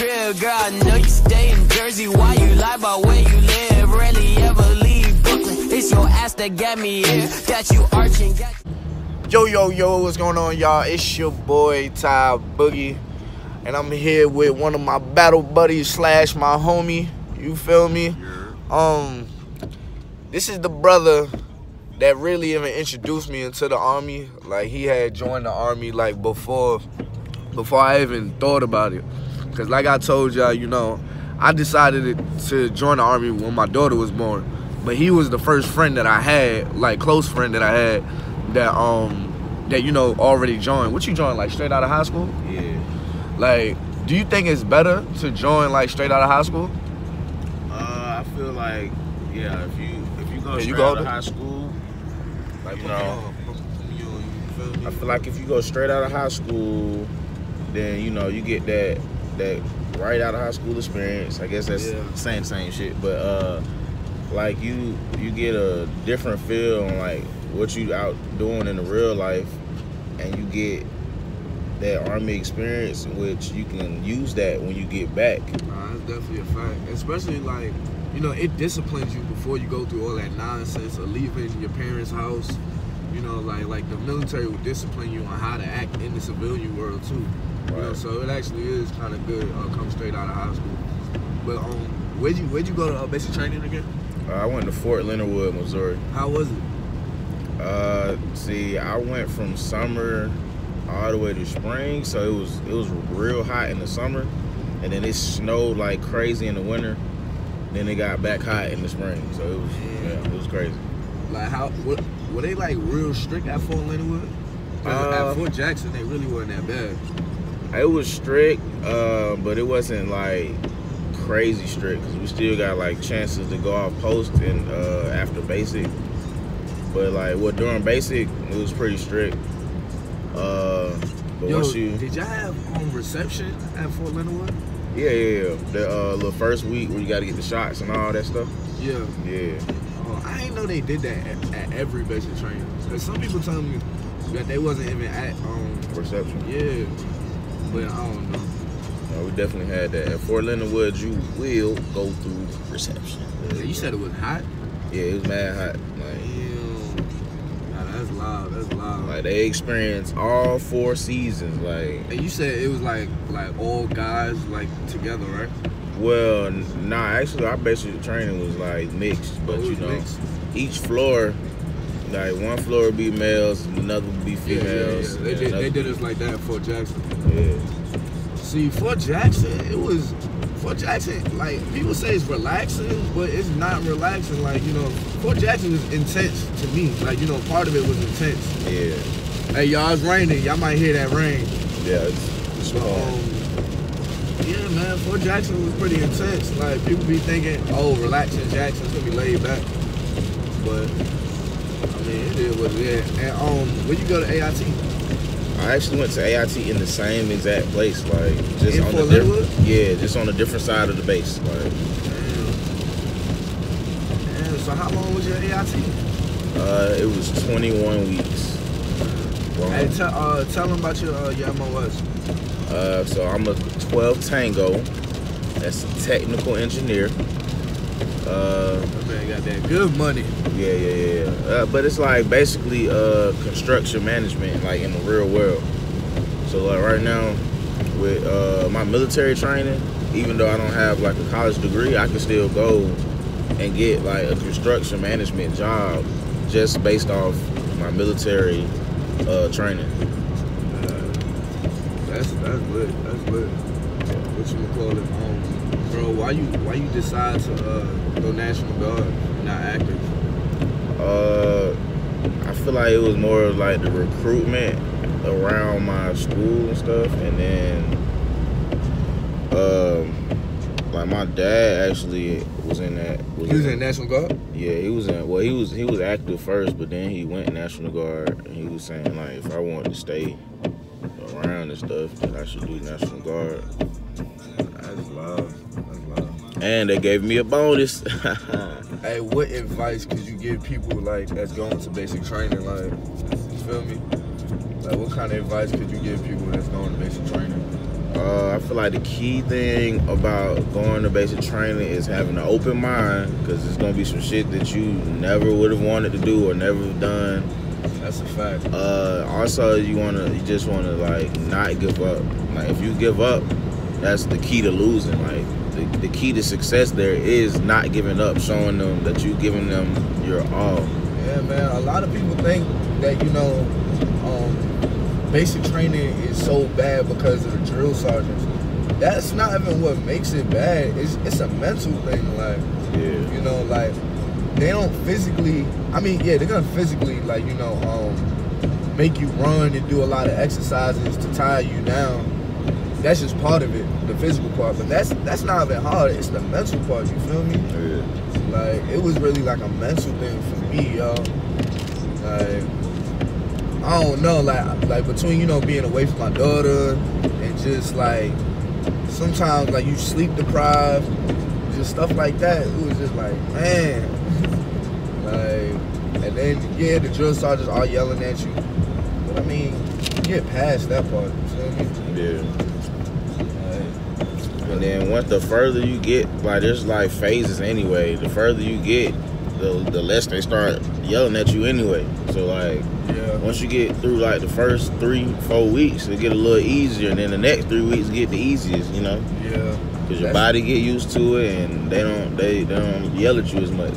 crib, girl. I know you stay in Jersey. Why you lie about where you live? Rarely ever leave Brooklyn. It's your ass that got me here. Got you arching. Got Yo, yo, yo, what's going on, y'all? It's your boy, Ty Boogie. And I'm here with one of my battle buddies slash my homie. You feel me? Um, this is the brother that really even introduced me into the army. Like, he had joined the army, like, before, before I even thought about it. Because, like I told y'all, you know, I decided to join the army when my daughter was born. But he was the first friend that I had, like, close friend that I had that um that you know already joined. What you joined like straight out of high school? Yeah. Like, do you think it's better to join like straight out of high school? Uh, I feel like yeah, if you if you go Yeah, you go out of to- high school, Like, you know, You, you feel me? I feel like if you go straight out of high school, then you know you get that that right out of high school experience. I guess that's Yeah. same same shit, but uh, like you you get a different feel on like what you out doing in the real life, and you get that army experience, which you can use that when you get back. Nah, that's definitely a fact. Especially like, you know, it disciplines you before you go through all that nonsense of leaving your parents' house. You know, like like the military will discipline you on how to act in the civilian world too. You know, so it actually is kind of good. Uh, come straight out of high school. But um, where'd you where'd you go to uh, basic training again? Uh, I went to Fort Leonard Wood, Missouri. How was it? Uh, see, I went from summer all the way to spring, so it was it was real hot in the summer, and then it snowed like crazy in the winter. Then it got back hot in the spring, so it was yeah, it was crazy. Like how what were they like real strict at Fort Leonard Wood? Uh, at Fort Jackson, they really weren't that bad. It was strict, uh, but it wasn't like crazy strict because we still got like chances to go off post and uh, after basic. But like, well, during basic, it was pretty strict. Uh, but Yo, once you did y'all have um, reception at Fort Leonard Wood? Yeah, yeah, yeah. The uh, little first week where you got to get the shots and all that stuff. Yeah. Yeah. Oh, I didn't know they did that at, at every basic training. Cause some people tell me that they wasn't even at um Reception. yeah, but I don't know. No, we definitely had that. At Fort Leonard Woods, you will go through reception. Yeah, you said it was hot. Yeah, it was mad hot. Like, Damn. Nah, that's loud. That's loud. like they experienced all four seasons. Like, and you said it was like like all guys like together, right? well, nah, actually, our basic training was like mixed, but Oh, you know, mixed. each floor, like one floor would be males, another would be Yeah, yeah, yeah. females. They did. They did us like that at Fort Jackson. Yeah. See, Fort Jackson, it was Fort Jackson. Like people say it's relaxing, but it's not relaxing. Like you know, Fort Jackson was intense to me. Like you know, part of it was intense. Yeah. Hey, y'all, it's raining. Y'all might hear that rain. Yeah. It's, it's But, um, yeah, man, Fort Jackson was pretty intense. Like people be thinking, oh, relaxing Jackson's gonna be laid back, but I mean, it is what it is. And um, when you go to AIT, I actually went to AIT in the same exact place, like just In on Fort the diff- yeah, just on a different side of the base. Like, damn. Damn. So how long was your AIT? uh, it was 21 weeks. long. Hey, tell uh, tell them about your uh, your MOS. Uh, so I'm a 12 Tango. That's a technical engineer. Uh, That man got that good money. yeah, yeah, yeah. Uh, but it's like basically uh, construction management, like in the real world. So like right now, with uh, my military training, even though I don't have like a college degree, I can still go and get like a construction management job just based off my military uh, training. That's that's lit. That's lit. What you gonna call it? Bro, why you why you decide to uh, go National Guard, not active? Uh, I feel like it was more of like the recruitment around my school and stuff, and then um, like my dad actually was in that. You was in National Guard? Yeah, he was in. Well, he was he was active first, but then he went National Guard. And he was saying like, if I wanted to stay around and stuff, then I should do National Guard. That's love. That's love. And they gave me a bonus. Hey, what advice could you give people like that's going to basic training? Like, you feel me? Like, what kind of advice could you give people that's going to basic training? Uh, I feel like the key thing about going to basic training is having an open mind because there's gonna be some shit that you never would have wanted to do or never done. That's a fact. Uh, also, you wanna, you just wanna like not give up. Like if you give up, that's the key to losing. Like the, the key to success there is not giving up, showing them that you giving them your all. Yeah, man. A lot of people think that you know, um, basic training is so bad because of the drill sergeants. That's not even what makes it bad. It's it's a mental thing. Like Yeah. you know, like they don't physically. I mean, yeah, they're gonna physically like you know, um, make you run and do a lot of exercises to tie you down. That's just part of it, the physical part. But that's that's not even hard. It's the mental part. You feel me? Yeah. Like it was really like a mental thing for me, yo. Like I don't know, like like between you know being away from my daughter and just like sometimes like you sleep deprived, just stuff like that. It was just like man, like and then yeah, the drill sergeants are yelling at you, but I mean you get past that part. You feel me? Yeah. And then once the further you get, like there's like phases anyway. The further you get, the the less they start yelling at you anyway. So like yeah, once you get through like the first three, four weeks, it get a little easier, and then the next three weeks get the easiest, you know, yeah. because your That's- body get used to it, and they don't they, they don't yell at you as much.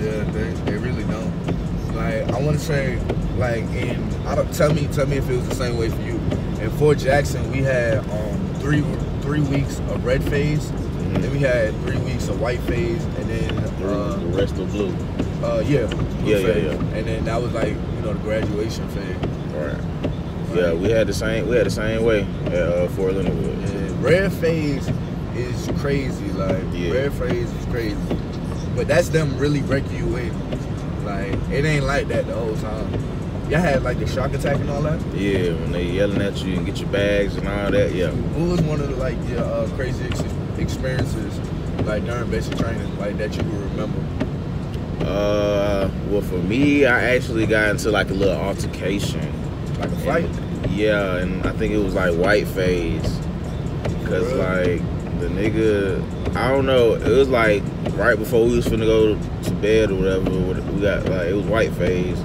Yeah, they, they really don't. Like I want to say, like in I don't tell me tell me if it was the same way for you. In Fort Jackson, we had um three three weeks of red phase, then we had three weeks of white phase, and then the uh, rest of blue. uh yeah blue Yeah, yeah, phase. yeah. and then that was like you know the graduation phase. Right. Yeah, we had the same we had the same way at uh, Fort Leonard Wood. And red phase is crazy. Like Yeah. red phase is crazy, but that's them really breaking you in. Like it ain't like that the whole time. Y'all had like the shark attack and all that. Yeah, when they yelling at you and get your bags and all that. Yeah. What was one of the like your uh, crazy ex- experiences like during basic training like that you would remember? Uh, well, for me, I actually got into like a little altercation. Like a fight? And- yeah, and I think it was like white phase. Cause Really? like the nigga, I don't know. It was like right before we was finna go to bed or whatever. We got like it was white phase,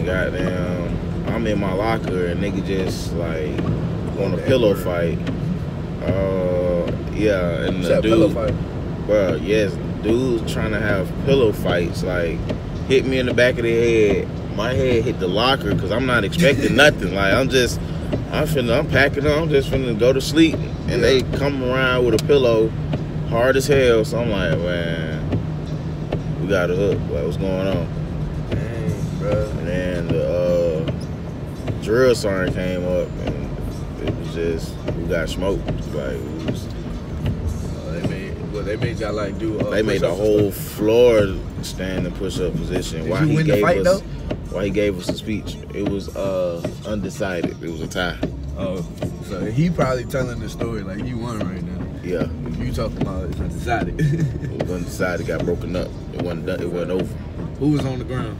and goddamn, I'm in my locker and nigga just like on a pillow fight. Uh, yeah, and the dude. pillow fight. Bro, yes, dudes trying to have pillow fights, like hit me in the back of the head. My head hit the locker because I'm not expecting nothing. Like I'm just, I'm finna, I'm packing up. I'm just finna go to sleep, and they come around with a pillow, hard as hell. So I'm like, man, we got a hook. Like, what's going on? Dang, bro. Drill sergeant came up, and it was just we got smoked. Like it was, Uh, they made well, they made y'all like do. Uh, They made the whole stuff. floor stand in push up position. Did Why he win the gave fight, us though? why he gave us a speech. It was uh undecided. It was a tie. Oh, so he probably telling the story like you won right now. Yeah. You talking about it's undecided. It was undecided, got broken up. It wasn't done, it wasn't over. Who was on the ground?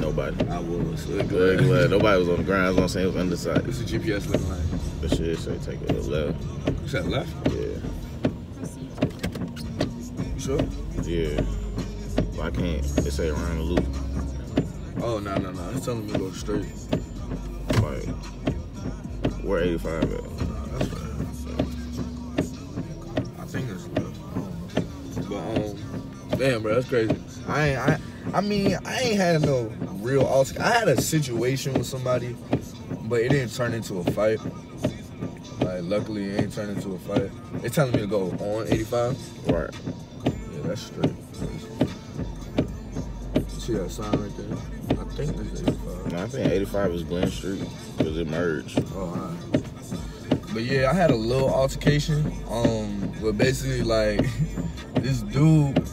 Nobody. I was. So Glad. Nobody was on the ground. I was gonna say it was undecided. What's the GPS looking like? The shit say take a left. You said left? Yeah. You sure? Yeah. But I can't it say around the loop. Oh no no no! It's telling me to go straight. Like where 85 at? Nah, that's right. I think it's left. But um, damn, bro, that's crazy. I ain't. I. I mean, I ain't had no real alter. I had a situation with somebody, but it didn't turn into a fight. Like, luckily, it ain't turned into a fight. They telling me to go on 85. Right. Yeah, that's straight. See that sign right there? I think that's 85. No, I think 85 is Glen Street because it merged. Oh, alright. But yeah, I had a little altercation. Um, but basically, like, this dude,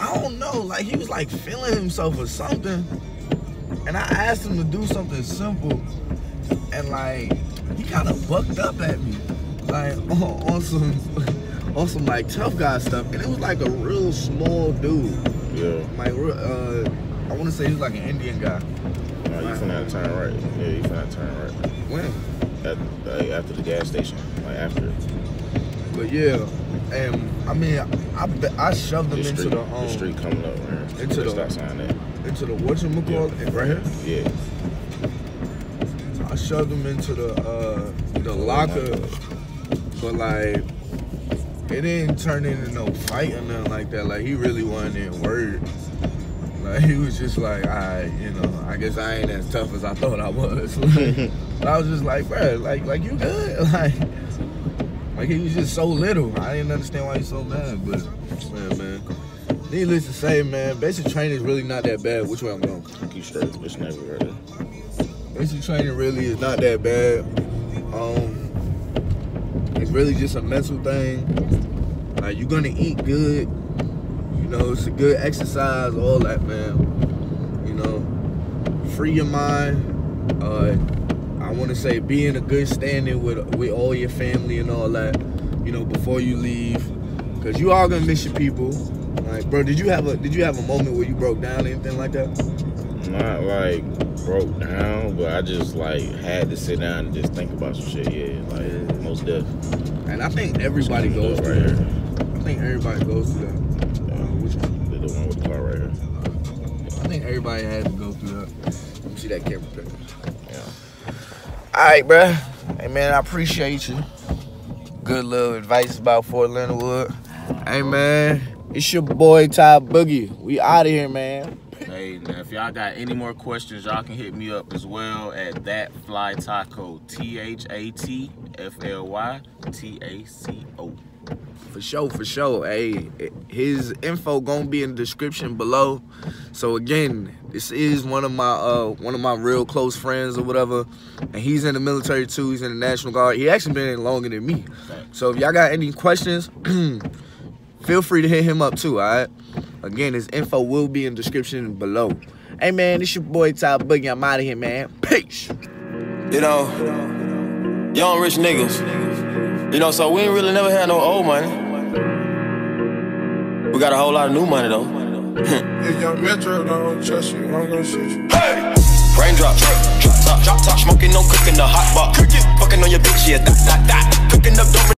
I don't know, like, he was like feeling himself or something. And I asked him to do something simple. And, like, he kind of bucked up at me. Like, on, on some, on some, like, tough guy stuff. And it was like a real small dude. Yeah. Like, uh, I want to say he was like an Indian guy. No, you finna have to turn right. Yeah, you finna turn right. When? At, like, after the gas station. like after. But yeah, and I mean, I I shoved him The into street, the um the street coming up here. into the- stop sign at. Into the what you call it right here. Yeah. I shoved him into the uh the locker, but like it didn't turn into no fight or nothing like that. Like he really wasn't in word. Like he was just like, I, you know, I guess I ain't as tough as I thought I was. Like, I was just like, bro, like, like you good, like, like he was just so little. I didn't understand why he's so mad, but man, man. Needless to say, man, basic training is really not that bad. Which way I'm going? Keep straight. Neighbor right there. Basic training really is not that bad. Um, it's really just a mental thing. Like you're gonna eat good. You know, it's a good exercise, all that, man. You know, free your mind. Uh, I want to say be in a good standing with with all your family and all that. You know, before you leave, cause you are gonna miss your people. Like, bro, did you have a did you have a moment where you broke down, anything like that? Not like broke down, but I just like had to sit down and just think about some shit. Yeah, like most deaf. And I think everybody goes right through here. that. I think everybody goes through that. Uh, which one? The, one with the car right here. I think everybody had to go through that. Let me see that camera picture. Yeah. All right, bruh. Hey, man, I appreciate you. Good little advice about Fort Leonard Wood. Hey, man, it's your boy Ty Boogie. We out of here, man. Hey, now if y'all got any more questions, y'all can hit me up as well at that fly taco. T H A T F L Y T A C O. For sure, for sure. Hey, his info gonna be in the description below. So again, this is one of my uh one of my real close friends or whatever, and he's in the military too. He's in the National Guard. He actually been in longer than me. So if y'all got any questions, feel free to hit him up too. All right. Again, his info will be in the description below. Hey man, this your boy Top Boogie. I'm out of here, man. Peace. You know, young rich niggas. You know, so we ain't really never had no old money. We got a whole lot of new money though. If your metro don't trust you, I'm gonna shoot you. Raindrop, drop top, drop top, smoking, no cooking the hot pot. Fucking on your bitch, yeah, that, that, that. Cooking up dope.